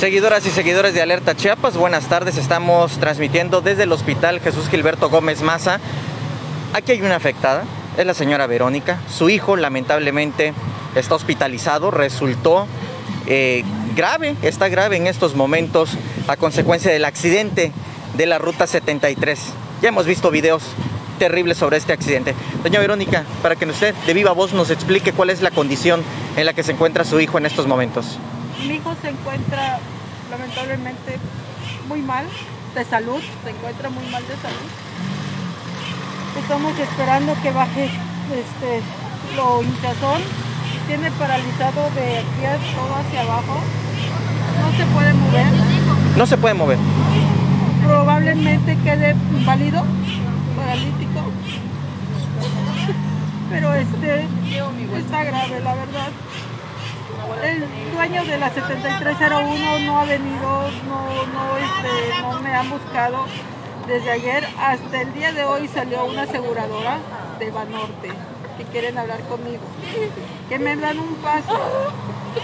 Seguidoras y seguidores de Alerta Chiapas, buenas tardes. Estamos transmitiendo desde el Hospital Jesús Gilberto Gómez Maza. Aquí hay una afectada, es la señora Verónica. Su hijo lamentablemente está hospitalizado, resultó eh, grave, está grave en estos momentos a consecuencia del accidente de la Ruta 73. Ya hemos visto videos terribles sobre este accidente. Doña Verónica, para que usted de viva voz nos explique cuál es la condición en la que se encuentra su hijo en estos momentos. Mi hijo se encuentra lamentablemente muy mal de salud, se encuentra muy mal de salud. Estamos esperando que baje este, lo hinchazón. Tiene paralizado de aquí a todo hacia abajo. No se puede mover. No se puede mover. Probablemente quede inválido, paralítico. Pero este está grave, la verdad el dueño de la 7301 no ha venido, no, este, no me ha buscado desde ayer. Hasta el día de hoy salió una aseguradora de Banorte que quieren hablar conmigo, que me dan un paso.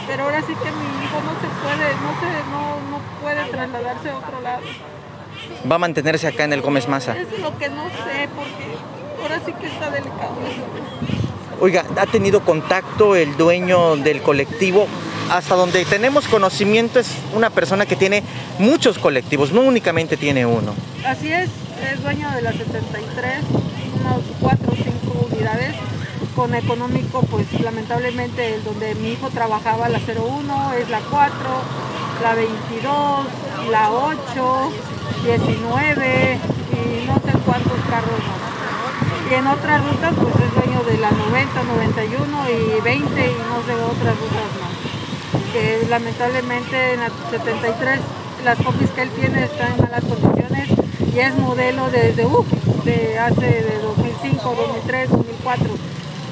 Pero ahora sí que mi hijo no se puede, no, se, no, no puede trasladarse a otro lado. ¿Va a mantenerse acá en el Gómez Maza? Es lo que no sé, porque ahora sí que está delicado. Oiga, ¿ha tenido contacto el dueño del colectivo? Hasta donde tenemos conocimiento es una persona que tiene muchos colectivos, no únicamente tiene uno. Así es, es dueño de la 73, unos 4 o 5 unidades. Con económico, pues lamentablemente el donde mi hijo trabajaba, la 01, es la 4, la 22, la 8, 19 y no sé cuántos carros más. Y en otras rutas pues es dueño de la 90, 91 y 20 y no sé otras rutas más. Que lamentablemente en la 73 las copias que él tiene están en malas condiciones y es modelo desde de hace de 2005, 2003, 2004.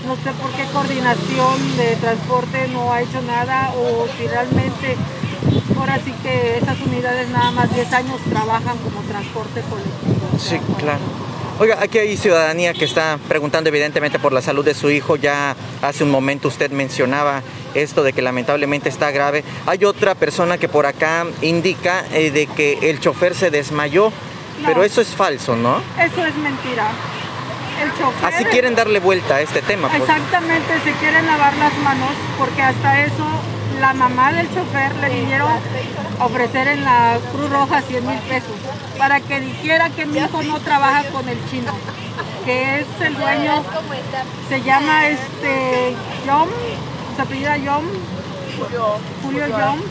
No sé por qué coordinación de transporte no ha hecho nada o si realmente ahora sí que esas unidades nada más 10 años trabajan como transporte colectivo. Sí, claro. Oiga, aquí hay ciudadanía que está preguntando evidentemente por la salud de su hijo. Ya hace un momento usted mencionaba esto de que lamentablemente está grave. Hay otra persona que por acá indica eh, de que el chofer se desmayó, pero eso es falso, ¿no? Eso es mentira. El chofer... Así quieren darle vuelta a este tema. Pues. Exactamente, se quieren lavar las manos porque hasta eso la mamá del chofer le vinieron a ofrecer en la Cruz Roja 100 mil pesos para que dijera que mi hijo no trabaja con el chino, que es el dueño, se llama este John, se apellida John, Julio John.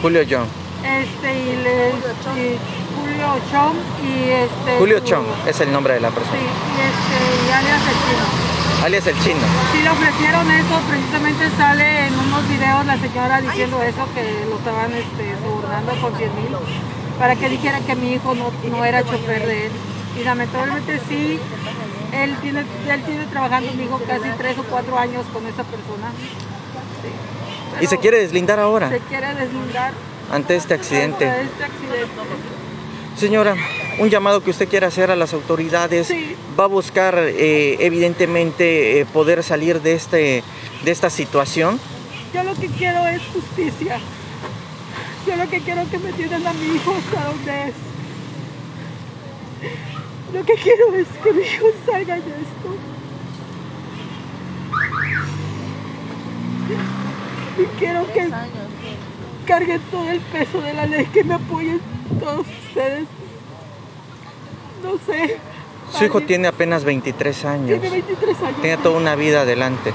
Julio John. Este, y, le, Julio Chong y este... Julio Chong es el nombre de la persona. Sí, y este, y alias el chino. Alias el chino. Sí, le ofrecieron eso, precisamente sale en unos la señora diciendo eso, que lo estaban este, sobornando con 100 mil para que dijera que mi hijo no, era chofer de él. Y lamentablemente sí, él tiene, él tiene trabajando conmigo casi tres o cuatro años con esa persona. ¿Y se quiere deslindar ahora? Se quiere deslindar. Ante este accidente. Ante este accidente. Señora, un llamado que usted quiera hacer a las autoridades. ¿Va a buscar eh, evidentemente eh, poder salir de, este, de esta situación? Yo lo que quiero es justicia. Yo lo que quiero es que me tienen a mi hijo hasta donde es. Lo que quiero es que mi hijo salga de esto. Y quiero que carguen todo el peso de la ley, que me apoyen todos ustedes. No sé. Su hijo tiene apenas 23 años. Tiene 23 años. Tiene toda una vida adelante.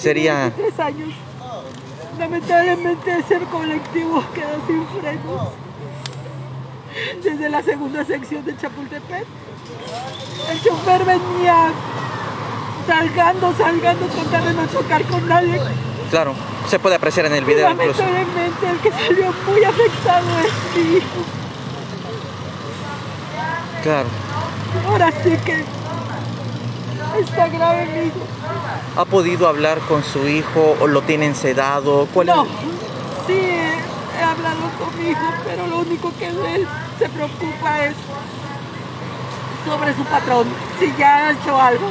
Sería... 23 años. Lamentablemente ese colectivo quedó sin frenos desde la segunda sección de Chapultepec. El chofer venía salgando, salgando con de no chocar con nadie. Claro, se puede apreciar en el video Lamentablemente el que salió muy afectado es mi hijo. Claro. Ahora sí que Está grave mi hijo. ¿Ha podido hablar con su hijo o lo tienen sedado? ¿Cuál no, sí he hablado con mi hijo, pero lo único que él se preocupa es sobre su patrón, si ya ha hecho algo.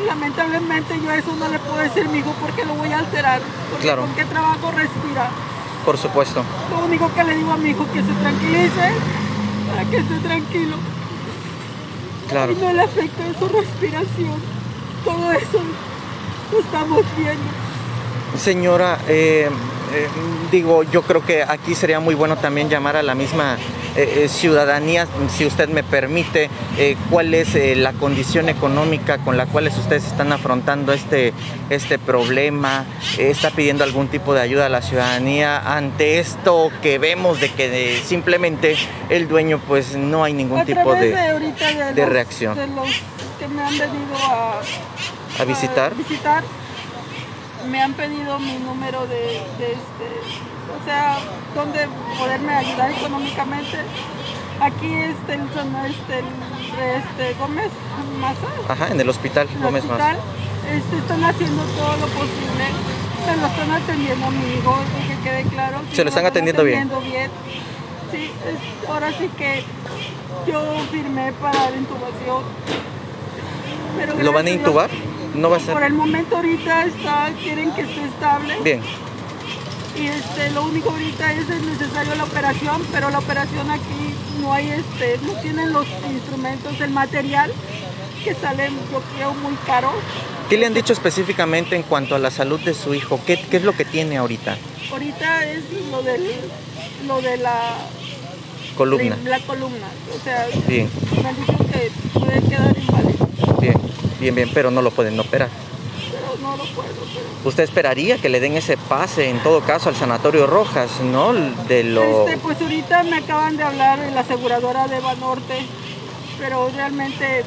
Y lamentablemente yo eso no le puedo decir a mi hijo porque lo voy a alterar, porque claro. con qué trabajo respira. Por supuesto. Lo único que le digo a mi hijo que se tranquilice, para que esté tranquilo. Claro. Y no le afecte su respiración. Todo eso lo estamos viendo. Señora, eh, eh, digo, yo creo que aquí sería muy bueno también llamar a la misma eh, ciudadanía, si usted me permite, cuál es la condición económica con la cual ustedes están afrontando este, este problema, está pidiendo algún tipo de ayuda a la ciudadanía ante esto que vemos de que simplemente el dueño pues no hay ningún tipo de, de, reacción. De los que me han venido a, ¿A visitar. A visitar me han pedido mi número de, este, o sea, donde poderme ayudar económicamente. Aquí este, el, este, este Gómez Maza. Ajá, en el hospital Gómez Maza. Este, están haciendo todo lo posible. Se lo están atendiendo a mi hijo, que quede claro. Se lo están, atendiendo, bien. Sí, ahora sí que yo firmé para la intubación. ¿Lo van a intubar? No va a ser. Por el momento ahorita está, quieren que esté estable. Bien. Y este, lo único ahorita es, es necesario la operación, pero la operación aquí no hay, este, no tienen los instrumentos, el material que salen, yo creo, muy caro. ¿Qué le han dicho específicamente en cuanto a la salud de su hijo? ¿Qué, qué es lo que tiene ahorita? Ahorita es lo, del, lo de la columna. La, columna. O sea, Bien. me han dicho que puede quedar inválido. Bien, bien, pero no lo pueden operar. Pero no lo puedo ¿Usted esperaría que le den ese pase, en todo caso, al Sanatorio Rojas, no? De lo... Este, pues ahorita me acaban de hablar la aseguradora de Banorte, pero realmente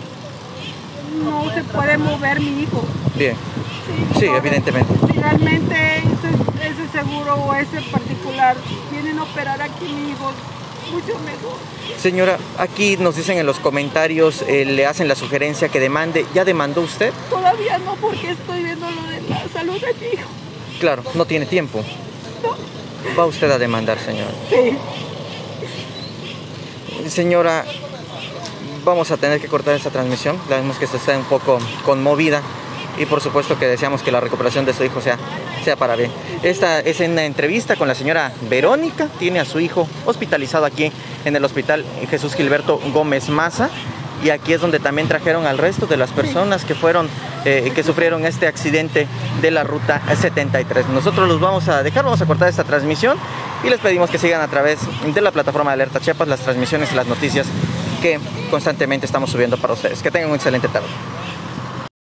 no se puede mover mi hijo. Bien. Sí, evidentemente. Si realmente ese, ese seguro o ese particular vienen a operar aquí mi hijo, mucho mejor. Señora, aquí nos dicen en los comentarios, eh, le hacen la sugerencia que demande. ¿Ya demandó usted? Todavía no, porque estoy viendo lo de la salud de mi hijo. Claro, no tiene tiempo. No. Va usted a demandar, señora. Sí. Señora, vamos a tener que cortar esta transmisión. La vemos que se está un poco conmovida y por supuesto que deseamos que la recuperación de su hijo sea, sea para bien. Esta es una entrevista con la señora Verónica, tiene a su hijo hospitalizado aquí en el hospital Jesús Gilberto Gómez Maza y aquí es donde también trajeron al resto de las personas que fueron eh, que sufrieron este accidente de la ruta 73. Nosotros los vamos a dejar, vamos a cortar esta transmisión y les pedimos que sigan a través de la plataforma de Alerta Chiapas las transmisiones y las noticias que constantemente estamos subiendo para ustedes. Que tengan un excelente tarde.